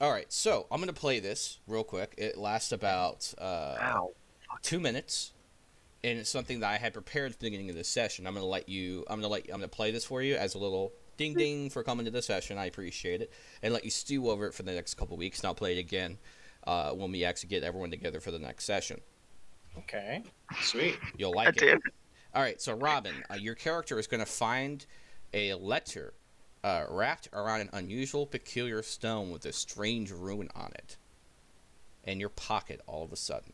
All right, so I'm gonna play this real quick. It lasts about uh, Ow. two minutes, and it's something that I had prepared at the beginning of this session. I'm gonna let you. I'm gonna let. I'm gonna play this for you as a little ding ding for coming to the session. I appreciate it, and let you stew over it for the next couple weeks. And I'll play it again uh, when we actually get everyone together for the next session. Okay. Sweet. You'll God like it. damn it. All right, so Robin, uh, your character is going to find a letter uh, wrapped around an unusual, peculiar stone with a strange rune on it in your pocket all of a sudden.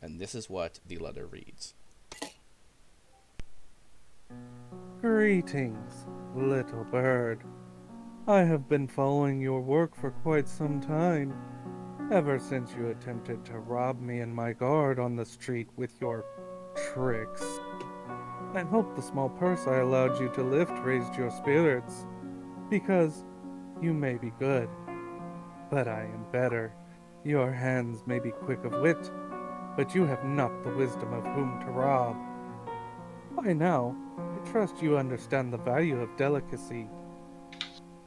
And this is what the letter reads. Greetings, little bird. I have been following your work for quite some time, ever since you attempted to rob me and my guard on the street with your tricks. I hope the small purse I allowed you to lift raised your spirits, because you may be good, but I am better. Your hands may be quick of wit, but you have not the wisdom of whom to rob. By now, I trust you understand the value of delicacy.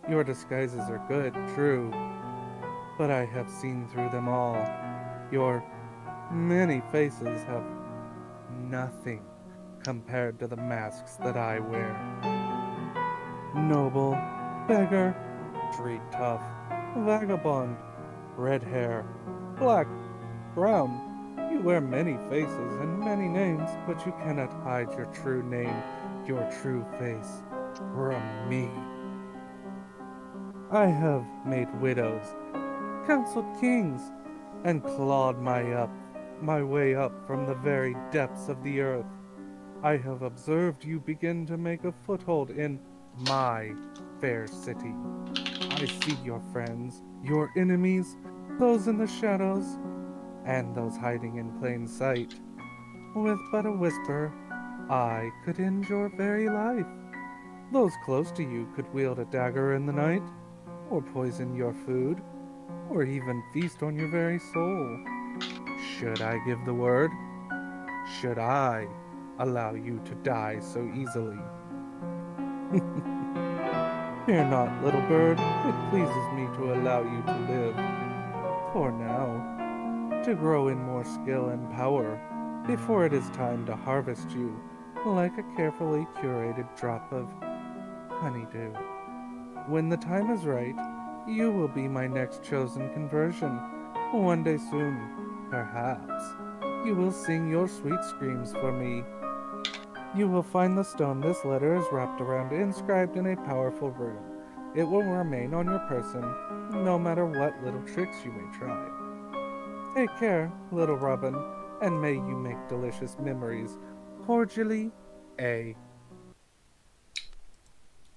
Your disguises are good, true, but I have seen through them all. Your many faces have nothing compared to the masks that I wear. Noble, beggar, street tough, vagabond, red hair, black, brown. You wear many faces and many names, but you cannot hide your true name, your true face, from me. I have made widows, counseled kings, and clawed my up, my way up from the very depths of the earth. I have observed you begin to make a foothold in my fair city. I see your friends, your enemies, those in the shadows, and those hiding in plain sight. With but a whisper, I could end your very life. Those close to you could wield a dagger in the night, or poison your food, or even feast on your very soul. Should I give the word? Should I allow you to die so easily? Fear not, little bird. It pleases me to allow you to live. For now, to grow in more skill and power before it is time to harvest you like a carefully curated drop of honeydew. When the time is right, you will be my next chosen conversion. One day soon, perhaps, you will sing your sweet screams for me. You will find the stone this letter is wrapped around inscribed in a powerful rune. It will remain on your person, no matter what little tricks you may try. Take care, little Robin, and may you make delicious memories. Cordially, A.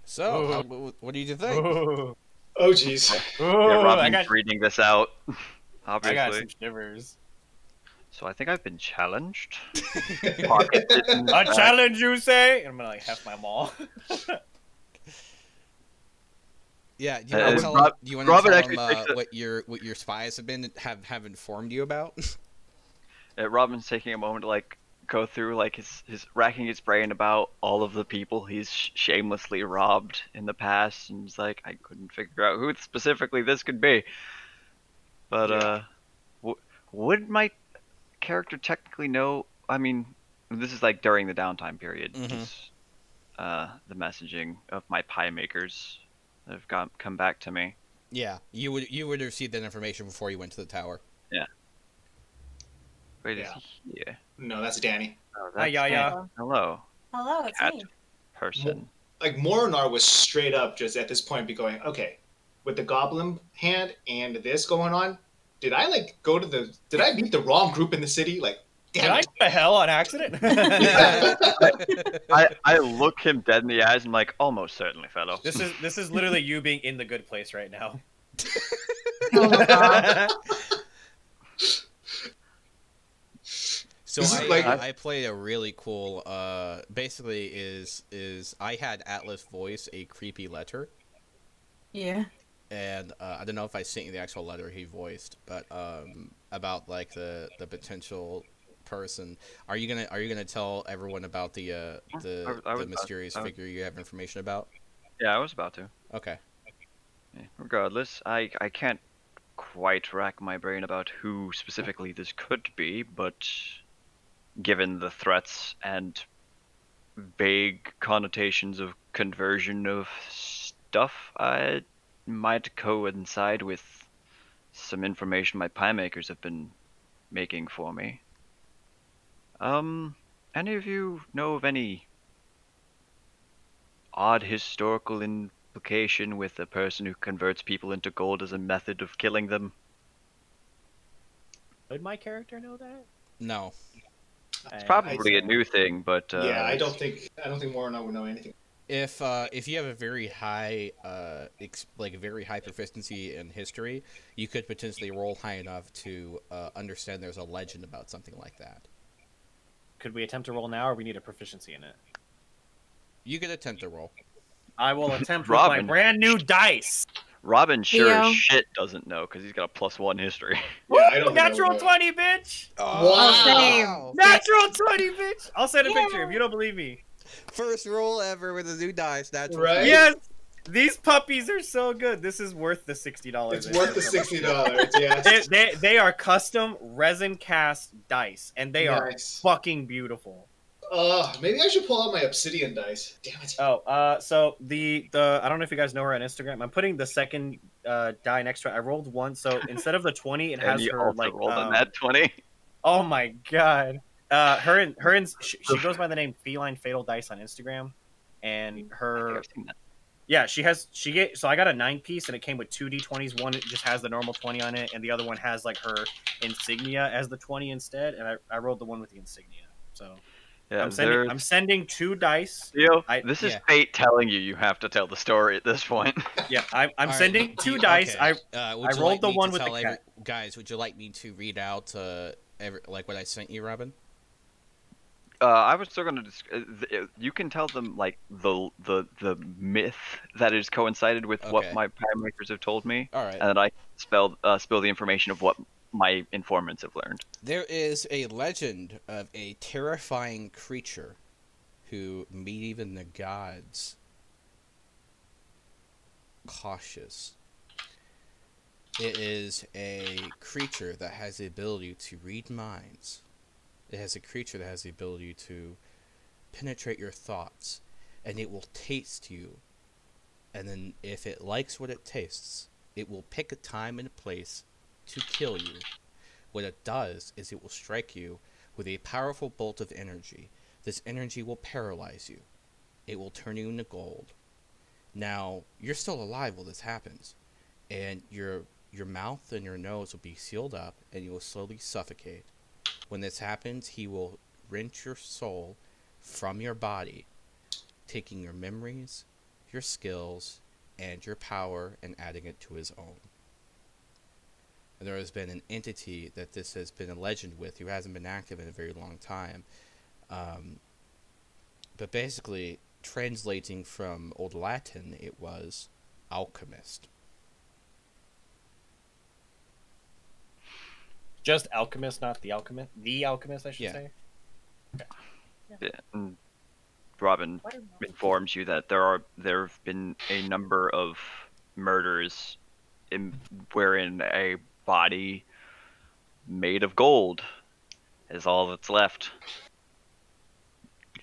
So, Oh. how, what do you think? Oh, Oh, jeez. Oh, yeah, oh, Robin's I got, reading this out. Obviously. I got some shivers. So I think I've been challenged. A uh, challenge, you say? I'm gonna like have my maul. Yeah, do you Uh, want to tell, Rob- you want to Robin tell actually them uh, a- what your what your spies have been have have informed you about? uh, Robin's taking a moment to like go through like his his racking his brain about all of the people he's sh- shamelessly robbed in the past, and he's like, I couldn't figure out who specifically this could be. But Yeah. uh, w- would my character technically know? I mean, this is like during the downtime period. Mhm. just, Uh, the messaging of my pie makers that have got, come back to me. yeah, you would you would have received that information before you went to the tower. Wait, Yeah. is he here? No, that's Danny. Oh, Hi, that's Yaya. Hello, Hello, it's cat me. person. Like Morinar was straight up just at this point be going, okay, with the goblin hand and this going on, did I like go to the did I meet the wrong group in the city? Like, Did damn I it. go to hell on accident? I, I look him dead in the eyes and I'm like, almost certainly, fellow. this is this is literally you being in the good place right now. Oh my god. So I, like- I I played a really cool. Uh, basically, is is I had Atlas voice a creepy letter, Yeah. And uh, I don't know if I sent you the actual letter he voiced, but um, about like the the potential person. Are you gonna Are you gonna tell everyone about the uh, the I I the mysterious figure you have information about? Yeah, I was about to. Okay. Yeah, Regardless, I I can't quite rack my brain about who specifically this could be, but given the threats and vague connotations of conversion of stuff, I might coincide with some information my pie makers have been making for me. Um, any of you know of any odd historical implication with a person who converts people into gold as a method of killing them? Would my character know that? No. It's probably a I- new thing, but uh, yeah, I don't think I don't think Morano would know anything. If uh, if you have a very high uh, ex- like very high proficiency in history, you could potentially roll high enough to uh, understand there's a legend about something like that. Could we attempt to roll now, or we need a proficiency in it? You could attempt to roll. I will attempt with my brand new dice. Robin sure Theo. as shit doesn't know because he's got a plus one history. Yeah, I don't think I would Natural know. twenty, bitch. Wow. Natural twenty, bitch. I'll send a Yeah. picture if you don't believe me. First roll ever with a new dice. That's Right? Yes, these puppies are so good. This is worth the sixty dollars. It's worth the sixty dollars. Yeah. They, they they are custom resin cast dice, and they are fucking beautiful. Uh, maybe I should pull out my obsidian dice. Damn it. Oh, uh, so the the I don't know if you guys know her on Instagram. I'm putting the second uh die next to it. I rolled one, so instead of the twenty, it and has you her also like rolled um, a net twenty. Oh my god. Uh, her and her and she, she goes by the name Feline Fatal Dice on Instagram, and her I've seen that. yeah she has she get so I got a nine piece and it came with two d20s. One just has the normal twenty on it, and the other one has like her insignia as the twenty instead. And I, I rolled the one with the insignia. So Yeah, I'm sending there's- I'm sending two dice. Theo, I- this is yeah. fate telling you you have to tell the story at this point. Yeah, I'm, I'm All right, sending do two you- dice. okay. I uh, would I rolled like the one with the every- cat. guys. Would you like me to read out uh, every, like what I sent you, Robin? Uh, I was still gonna. Dis- uh, th- uh, you can tell them like the the the myth that is coincided with Okay. what my pie makers have told me, All right. and then I spell uh, spill the information of what my informants have learned. There is a legend of a terrifying creature who made even the gods cautious. It is a creature that has the ability to read minds. It has a creature that has the ability to penetrate your thoughts, and it will taste you. And then, if it likes what it tastes, it will pick a time and a place to kill you. What it does is it will strike you with a powerful bolt of energy. This energy will paralyze you. It will turn you into gold. Now, you're still alive while this happens, and your your mouth and your nose will be sealed up and you will slowly suffocate. When this happens, he will wrench your soul from your body, taking your memories, your skills, and your power and adding it to his own and there has been an entity that this has been a legend with who hasn't been active in a very long time. Um, but basically, translating from Old Latin, it was alchemist. Just alchemist, not the alchemist. The alchemist, I should Yeah. say. Yeah, and mm. Robin informs you that there are there have been a number of murders in wherein a body made of gold is all that's left,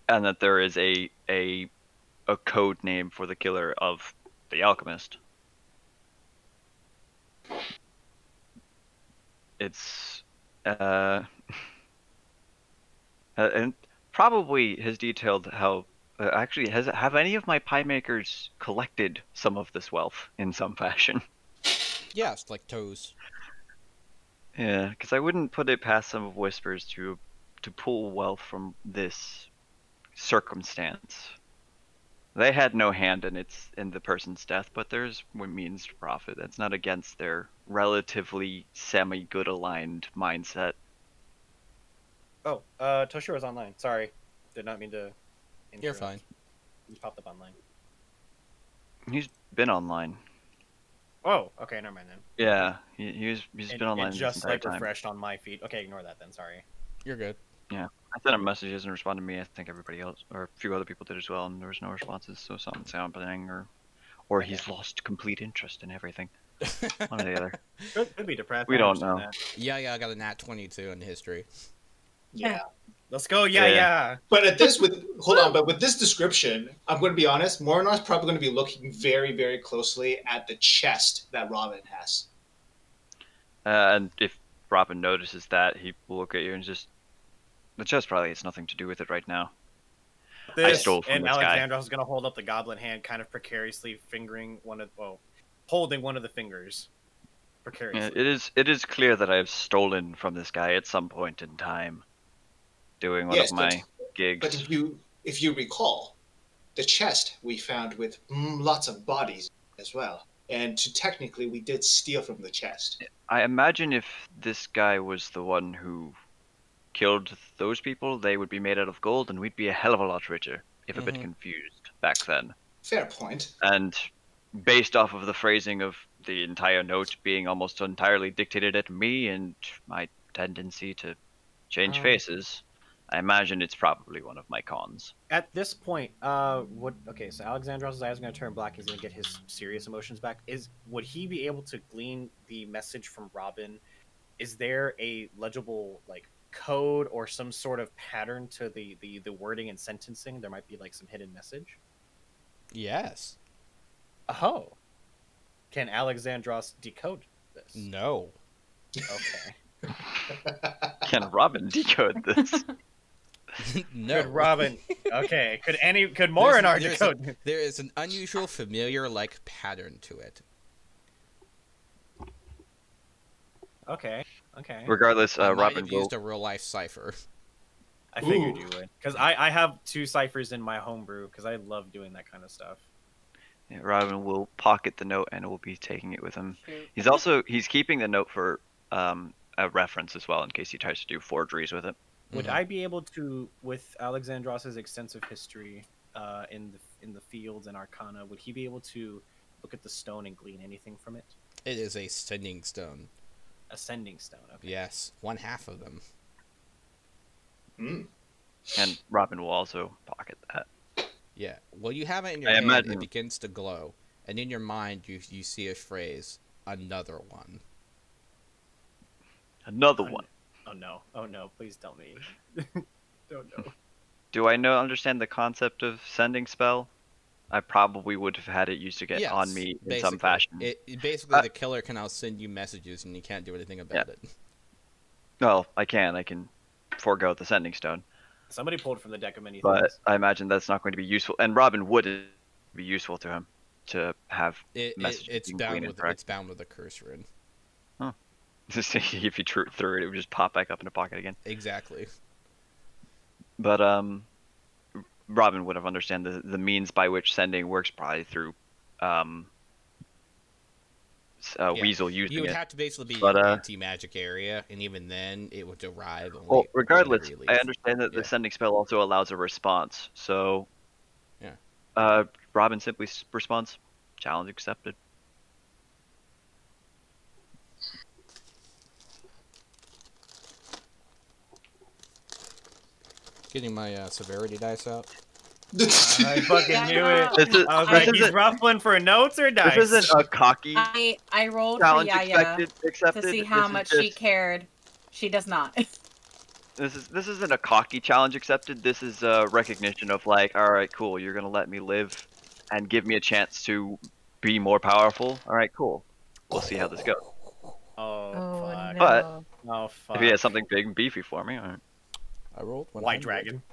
and that there is a a a code name for the killer of the alchemist. It's uh, uh, and probably has detailed how uh, actually has have any of my pie makers collected some of this wealth in some fashion? Yes, like toes. yeah because i wouldn't put it past some of whispers to to pull wealth from this circumstance. They had no hand in its in the person's death but there's means to profit. That's not against their relatively semi good aligned mindset Oh, uh, Toshiro was online. Sorry, did not mean to. You're fine. He popped up online. he's been online Oh, okay, never mind then. yeah he, he's he's It- been online It just entire like time. refreshed on my feed. Okay, ignore that then. Sorry. You're good. Yeah, I sent him messages and responded to me. I think everybody else, or a few other people did as well, and there was no responses. So something's happening, or, or he's lost complete interest in everything. One or the other. Could, could be depressed. We I don't know. that. yeah, yeah, I got a nat 22 in history. Yeah. Let's go. Yeah, Yeah. yeah. But at this, with hold on, but with this description, I'm going to be honest. Morinar's probably going to be looking very, very closely at the chest that Robin has. Uh, and if Robin notices that, he will look at you and just. The chest probably has nothing to do with it right now. I stole from and this guy. Alexandros gonna hold up the goblin hand, kind of precariously fingering one of, well, holding one of the fingers. Yeah, it is. It is clear that I have stolen from this guy at some point in time, doing one Yes, of my but- gigs. But if you if you recall, the chest we found with mm, lots of bodies as well, and to technically we did steal from the chest. I imagine if this guy was the one who killed those people, they would be made out of gold, and we'd be a hell of a lot richer. If a bit Mhm. confused back then. Fair point. And based off of the phrasing of the entire note being almost entirely dictated at me and my tendency to change Um. faces, I imagine it's probably one of my cons. At this point, uh, what? Okay, so Alexandros' eyes are gonna turn black. He's gonna get his serious emotions back. Is would he be able to glean the message from Robin? Is there a legible like code or some sort of pattern to the the the wording and sentencing? There might be like some hidden message. Yes. Oh, can Alexandros decode this? No. Okay. Can Robin decode this? no. Could Robin? Okay. Could any? Could There's- Morinar there's a- decode? There is an unusual, familiar like pattern to it. Okay. Okay. Regardless, I uh, Robin will. used a real life cipher. I figured Ooh. you would, because I I have two ciphers in my homebrew because I love doing that kind of stuff. Yeah, Robin will pocket the note and will be taking it with him. He's also he's keeping the note for um, a reference as well in case he tries to do forgeries with it. Would Mhm. I be able to, with Alexandros's extensive history uh, in the in the fields and Arcana, would he be able to look at the stone and glean anything from it? It is a sending stone. A sending stone. Okay. Yes, one half of them. Mm. And Robin will also pocket that. Yeah. Well, you have it in your I hand. imagine- It begins to glow, and in your mind, you you see a phrase, "Another one." Another Un- one. Oh no! Oh no! Please tell me. Don't know. Do I know understand the concept of sending spell? I probably would have had it used to get yes, on me in basically. some fashion. It, it- basically, Uh, the killer can now send you messages, and you can't do anything about it. Well, I can. I can forego the sending stone, Somebody pulled from the deck of many but things. I imagine that's not going to be useful. And Robin would be useful to him to have It, it it's being bound with correct. it's bound with a cursor in. if you threw threw it, it would just pop back up in the pocket again. Exactly. But um, Robin would have understand the the means by which sending works probably through um, s- uh, Yeah. Weasel using You would it. have to basically be But, in uh, anti-magic area, and even then, it would derive only. Well, regardless. I understand that the sending spell also allows a response. So, Yeah. Uh, Robin simply responds, "Challenge accepted." Getting my uh, severity dice out. I fucking Yeah, knew no, it. This is I was this like, he's isn't, ruffling for notes or dice. this isn't a cocky I I rolled for challenge Yaya expected, accepted. to see how This is much she cared. She does not. This is this isn't a cocky challenge accepted. This is a recognition of like, all right, cool. You're gonna let me live, and give me a chance to be more powerful. All right, cool. We'll see how this goes. Oh, Oh fuck. no. But- Oh fuck. If he has something big and beefy for me, all right. I rolled 100. White dragon.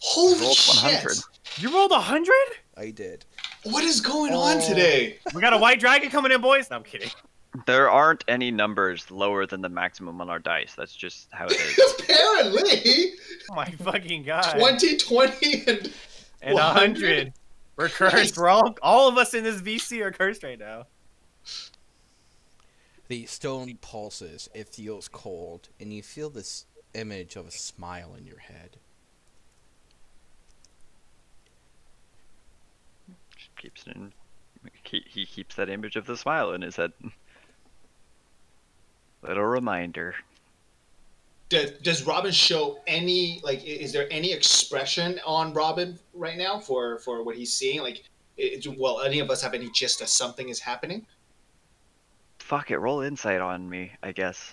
Holy Rolled shit! 100. You rolled a hundred? I did. What is going on Oh. today? We got a white dragon coming in, boys. No, I'm kidding. There aren't any numbers lower than the maximum on our dice. That's just how it is. Apparently, Oh my fucking god. 20, 20, and and a 100? hundred. We're cursed. We're all all of us in this VC are cursed right now. The stone pulses. It feels cold, and you feel this image of a smile in your head. Keeps it in. He, he keeps that image of the smile in his head. Little reminder. does, does Robin show any like? Is there any expression on Robin right now for for what he's seeing? Like, i- do, well, any of us have any gist that something is happening? fuck it, roll insight on me, I guess.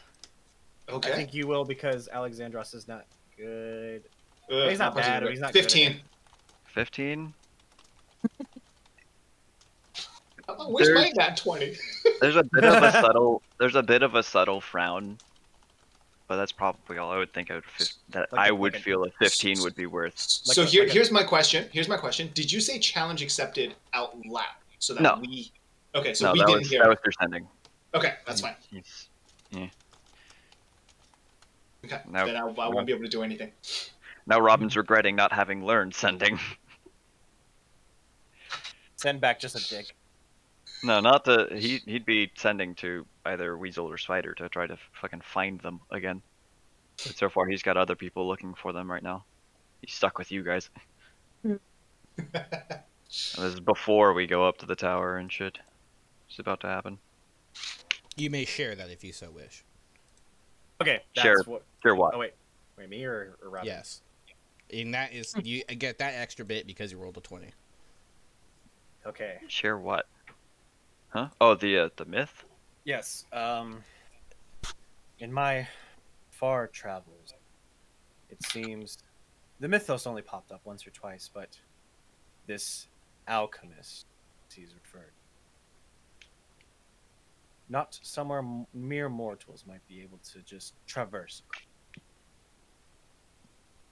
Okay. I think you will because Alexandros is not good. Uh, he's not how much is bad, it? he's not 15. it. Fifteen. Where's There's- my nat 20? There's a bit of a subtle. There's a bit of a subtle frown, but that's probably all I would think. I would fif- that Like I a- would like feel a fifteen would be worth. Like so a- here, like a- here's my question. Here's my question. Did you say challenge accepted out loud so that No. we? Okay, so no, we didn't was hear. that was your sending. Okay, that's fine. Yeah. Okay, No, then I, I won't be able to do anything. Now Robin's regretting not having learned sending. Send back just a dick. No, not the he he'd be sending to either Weasel or Spider to try to fucking find them again. But so far he's got other people looking for them right now. He's stuck with you guys. This is before we go up to the tower and shit. It's about to happen. You may share that if you so wish. Okay, that's Sure. what. Sure what? Oh wait, wait, me or, or Robin? Yes. And that is you get that extra bit because you rolled a twenty. Okay. Share what? Huh? Oh, the uh, the myth. Yes. Um. In my far travels, it seems the mythos only popped up once or twice, but this alchemist, as he's referred, not somewhere mere mortals might be able to just traverse.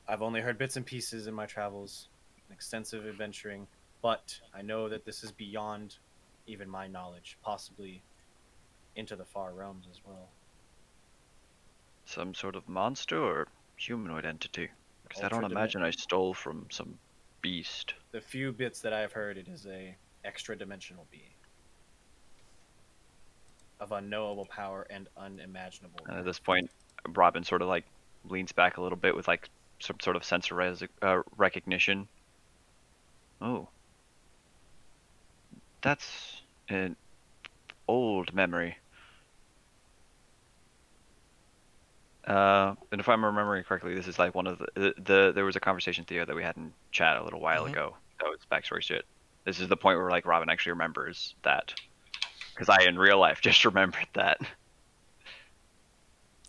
I've only heard bits and pieces in my travels, extensive adventuring, but I know that this is beyond even my knowledge, possibly into the far realms as well. Some sort of monster or humanoid entity? Because I don't imagine I stole from some beast. The few bits that I've heard, it is a extra dimensional being of unknowable power and unimaginable. And at this point, Robin sort of like leans back a little bit with like some sort of res- uh, recognition. Oh, that's an old memory. Uh, and if I'm remembering correctly, this is like one of the, the, the there was a conversation Theo that we had in chat a little while Mhm. ago. That was backstory shit. This is the point where like Robin actually remembers that, because I in real life just remembered that.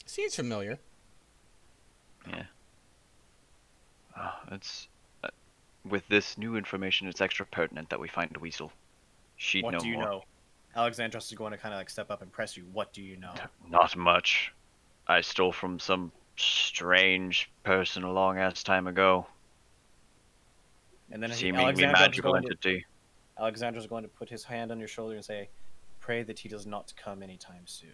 Seems familiar. Oh, it's uh, with this new information, it's extra pertinent that we find Weasel. She'd what know do you more. know? Alexandros is going to kind of like step up and press you. What do you know? Not much. I stole from some strange person a long ass time ago, And then he, seemingly Alexandros is magical going to, entity. Alexandros is going to put his hand on your shoulder and say, "Pray that he does not come anytime soon."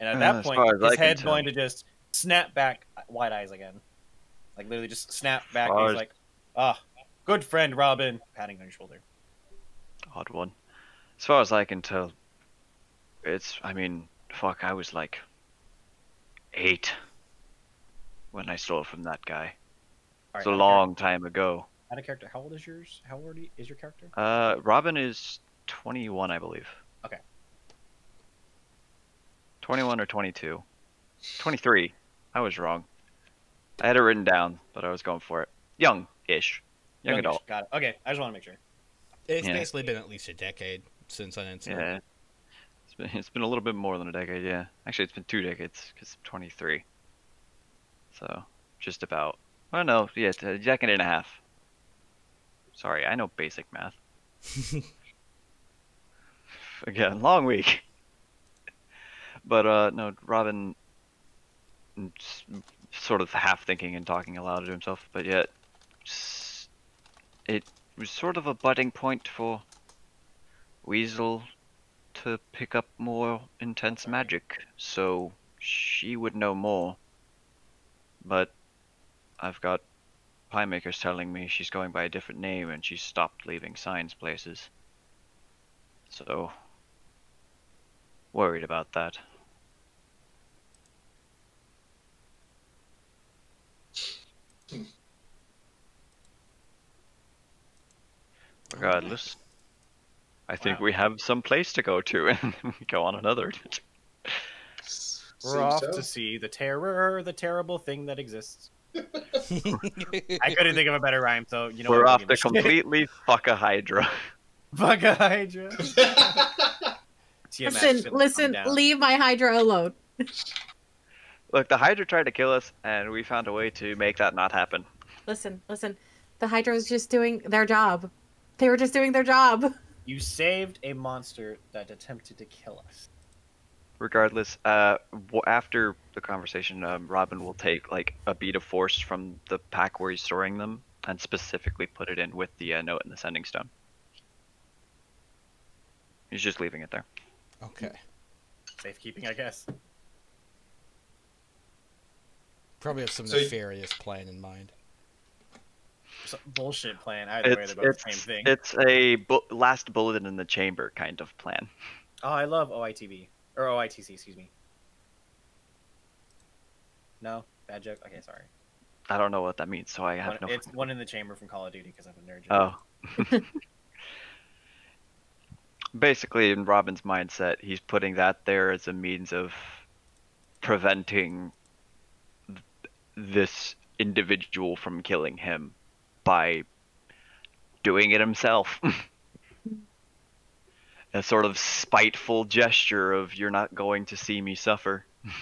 And at Uh, that as point, far as I his can head's going to just snap back, wide eyes again, like literally just snap back. far And he's as- like, "Ah, good friend, Robin," patting on your shoulder. Odd one. As far as I can tell, it's. I mean, fuck. I was like eight when I stole from that guy. All It's a long time ago. character- Out of character. How old is yours? How old is your character? Uh, Robin is 21, I believe. Okay. 21 or 22. 23. I was wrong. I had it written down, but I was going for it. Young-ish. Young Youngish. adult. Got it. Okay, I just want to make sure. It's Yeah. basically been at least a decade since an incident. Yeah. It's been, it's been a little bit more than a decade, yeah. Actually, it's been two decades, because 23. So, just about. I don't know. yeah, it's a decade and a half. Sorry, I know basic math. Again, long week. But uh, no, Robin, sort of half thinking and talking aloud to himself, but yet, it was sort of a budding point for Weasel to pick up more intense magic, so she would know more. But I've got pie makers telling me she's going by a different name and she's stopped leaving signs places. So worried about that. Hmm. Regardless, I think Wow. we have some place to go to and we go on another. We're Seems off so. to see the terror, the terrible thing that exists. I I couldn't think of a better rhyme, so you know. We're off give to completely fuck a Hydra. Fuck a Hydra. Listen, listen, leave my Hydra alone. Look, the Hydra tried to kill us, and we found a way to make that not happen. Listen, listen. The Hydra was just doing their job. They were just doing their job. You saved a monster that attempted to kill us. Regardless, uh, after the conversation, um, Robin will take like a bead of force from the pack where he's storing them, and specifically put it in with the uh, note and the sending stone. He's just leaving it there. Okay. Safekeeping, I guess. Probably have some So you- nefarious plan in mind. Bullshit plan. Either way, It's they're both the same thing. it's a bu- last bullet in the chamber kind of plan. Oh, I love OITB or OITC. Excuse me. No, bad joke. Okay, sorry. I don't know what that means, so I have One, no. it's one in the chamber from Call of Duty because I'm a nerd. Oh. Basically, in Robin's mindset, he's putting that there as a means of preventing th- this individual from killing him by doing it himself. a sort of spiteful gesture of you're not going to see me suffer.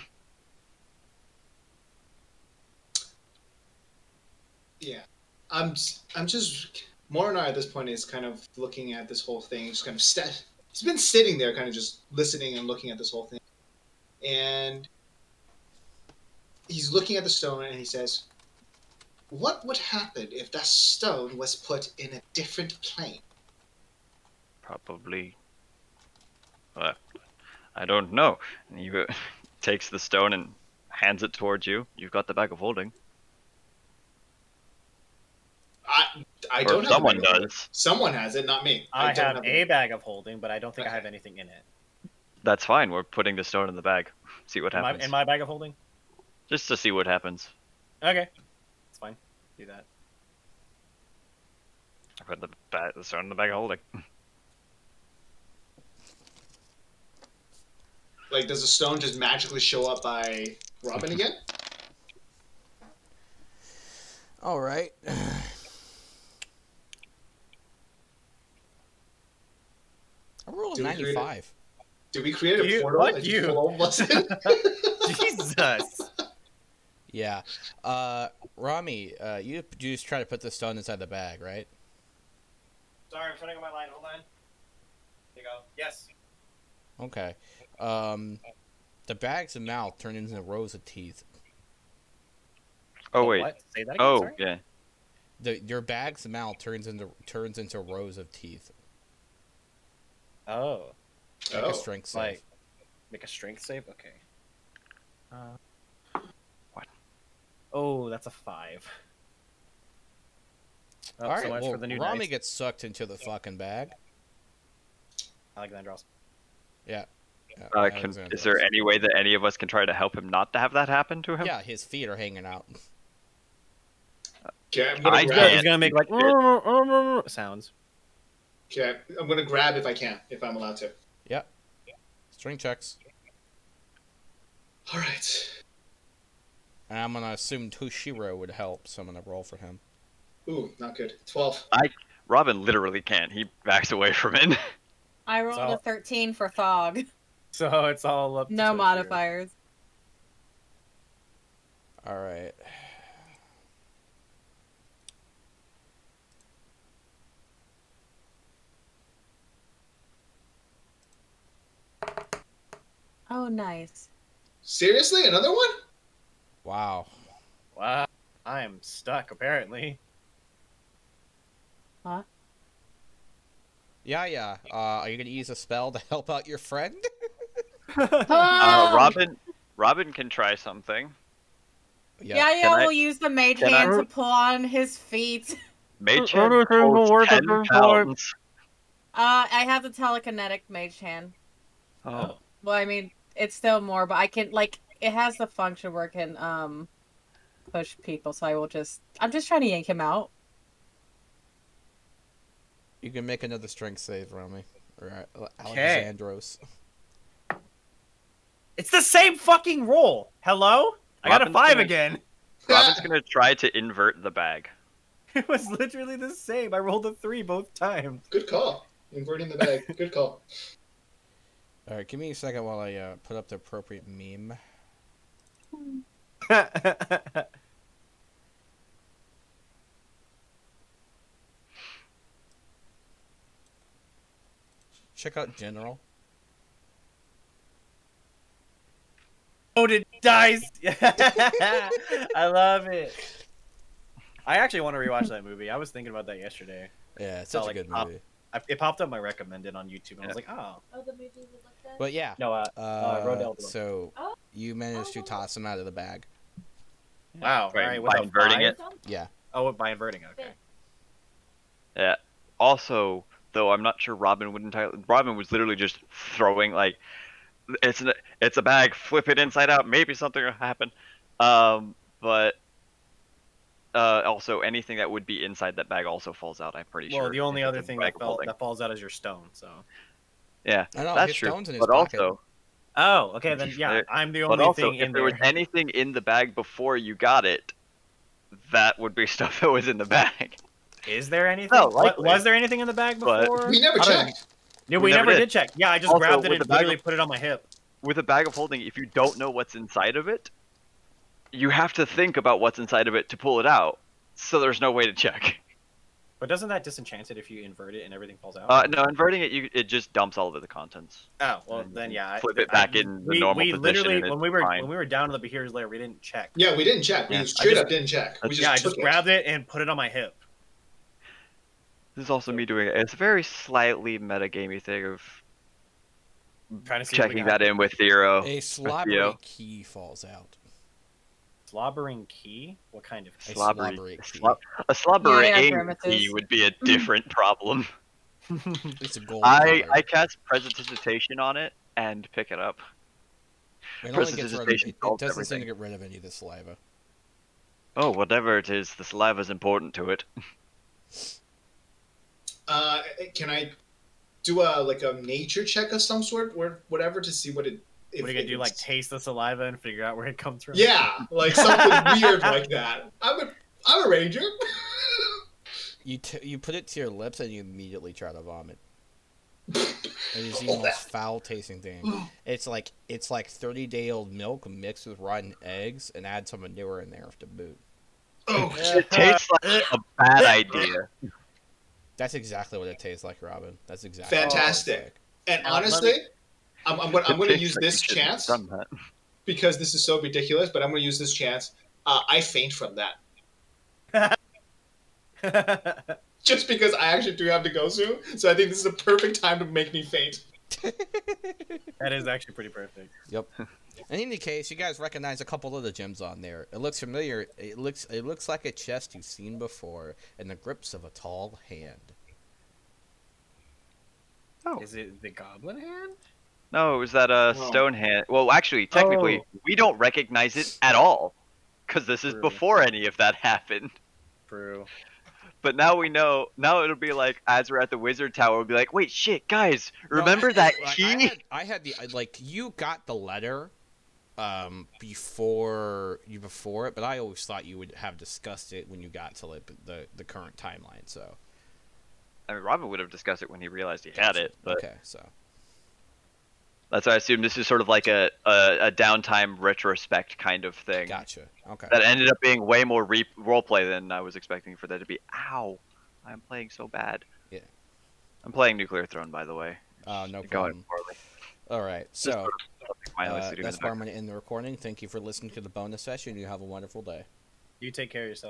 Yeah, I'm. I'm just. Morinar at this point is kind of looking at this whole thing. Just kind of st- He's been sitting there, kind of just listening and looking at this whole thing, and he's looking at the stone and he says, "What would happen if that stone was put in a different plane?" Probably. Uh, I don't know. And he uh, takes the stone and hands it towards you. You've got the bag of holding. I. I don't. have someone a bag of holding. does. Someone has it, not me. I, don't have it. a bag of holding, but I don't think I have anything in it. That's fine. We're putting the stone in the bag. See what In my, happens. in my bag of holding. Just to see what happens. Okay, it's fine. Do that. I put the, ba- the stone in the bag of holding. Like, does the stone just magically show up by Robin again? All right. I rolled a Do we create it? 95. Did we create a You- portal? what? You? pull all of us in? Jesus. Yeah. Uh, Rami, uh, you you just try to put the stone inside the bag, right? Sorry, I'm turning on my line. Hold on. There you go. Yes. Okay. Um, the bag's of mouth turned into rows of teeth. Oh wait. What? Say that again. Oh sorry? yeah. The your bag's mouth turns into turns into rows of teeth. Oh. Make Oh, a strength save. like- Make a strength save. Okay. Uh, What? Oh, that's a five. Oh, All right. so much well, for the new Rami dice. gets sucked into the fucking bag. Alexandros. Yeah. Uh, can, Alexander is there any way that any of us can try to help him not to have that happen to him? Yeah, his feet are hanging out. Okay, I'm gonna I grab. Yeah, he's gonna make like sounds. Okay, I'm gonna grab if I can, if I'm allowed to. Yeah. Strength checks. All right. And I'm gonna assume Toshiro would help, so I'm gonna roll for him. Ooh, not good. Twelve. I Robin literally can't. He backs away from it. I rolled So- a 13 for Thog. So it's all up. No Toshiro. modifiers. All right. Oh, nice. Seriously, another one? Wow. Wow, I am stuck apparently. Huh? Yeah, yeah. Uh, are you gonna use a spell to help out your friend? Uh, Oh! Robin, Robin can try something. Yeah, yeah, Can I- we'll use the mage can I- hand to pull on his feet. Mage hand anything will holds work at 10 this pounds. Uh, I have the telekinetic mage hand. Oh. Well, I mean, it's still more, but I can like it has the function where it can um push people. So I will just I'm just trying to yank him out. You can make another strength save, Rami. Or uh, Okay. Alexandros. It's the same fucking roll. Hello? I got a five gonna- again. Robin's gonna try to invert the bag. It was literally the same. I rolled a three both times. Good call. Inverting the bag. Good call. All right, give me a second while I uh, put up the appropriate meme. Check out General. Loaded dice. I love it. I actually want to rewatch that movie. I was thinking about that yesterday. Yeah, it's So, such like, a good movie. I, it popped up my recommended on YouTube, and I was like, oh, Oh, the movie we looked at. But yeah, no, uh, uh, Rodell Bloom. so Oh. You managed to Oh. toss him out of the bag. wow, Right, all right, by inverting five? it. Yeah. Oh, by inverting, it, okay. Yeah. Also, though, I'm not sure Robin would entirely. Robin was literally just throwing like, it's an, it's a bag. Flip it inside out. Maybe something will happen. Um, but uh, also anything that would be inside that bag also falls out. I'm pretty Well, sure. Well, the only other thing that, fell, that falls out is your stone. So. Yeah, I know that's his true. stone's in his but pocket. also, Oh, okay, then yeah, There- I'm the but only also, thing if in there there. was anything in the bag before you got it, that would be stuff that was in the bag. Is there anything? No, Wa- likely. was there anything in the bag But- before? We never checked. Yeah, We we, never never did. did. check. Yeah, I just Also, grabbed it and literally of- put it on my hip. With a bag of holding, if you don't know what's inside of it, you have to think about what's inside of it to pull it out. So there's no way to check. But doesn't that disenchant it if you invert it and everything falls out? Uh, no, inverting it, you it just dumps all of the contents. oh, well then you yeah. I- flip it I- back in the we, normal we position literally and when we were fine. when we were down to the Beheer's Lair, we didn't check. Yeah, we didn't check. We Yeah. I straight just- up didn't check. We just yeah, I just it. grabbed it and put it on my hip. This is also me doing it. It's a very slightly metagamey thing of Trying to see checking that in with Zero. A slobbery key falls out. Slobbering key? What kind of A key? Slobbery. slobbery A, key. slob- a slobbering Yeah, key would be a different problem. It's a gold. I, color. I cast Prestidigitation on it and pick it up. It only gets rid of, it, it doesn't seem to get rid of any of the saliva. Oh, whatever it is, the saliva's important to it. Uh, can I do a like a nature check of some sort, or whatever, to see what it? If What are you gonna do? Like it's- taste the saliva and figure out where it comes from? Yeah, like something weird like that. I'm a I'm a ranger. You t- you put it to your lips and you immediately try to vomit. It is the most foul tasting thing. It's like it's like thirty day old milk mixed with rotten eggs and add some manure in there to boot. oh, It tastes like a bad idea. That's exactly what it tastes like, Robin. That's exactly what it Fantastic. tastes and honestly, me- I'm I'm gonna, I'm gonna use this shouldn't chance because this is so ridiculous. But I'm gonna use this chance. Uh, I faint from that just because I actually do have to go soon. So I think this is a perfect time to make me faint. that is actually pretty perfect. Yep. In any case, you guys recognize a couple of the gems on there. It looks familiar. It looks it looks like a chest you've seen before in the grips of a tall hand. Oh. Is it the goblin hand? No, it was that uh, Oh. stone hand. Well, actually, technically, Oh. we don't recognize it at all. Because this is True. before any of that happened. True. But now we know. Now it'll be like, as we're at the wizard tower, we'll be like, wait, shit, guys, No, remember I- that like, key? I had, I had the I- like you got the letter um before you before it, but I always thought you would have discussed it when you got to like the the current timeline. So I mean, Robin would have discussed it when he realized he had it, but okay, so that's why I assume this is sort of like a, a, a downtime retrospect kind of thing. gotcha. Okay. That ended up being way more re- roleplay than I was expecting for that to be. Ow, I'm playing so bad. Yeah. I'm playing Nuclear Throne, by the way. Uh, no Going problem. poorly. All right, so sort of something mindless uh, in that's where I'm going to end the recording. Thank you for listening to the bonus session. You have a wonderful day. You take care of yourself.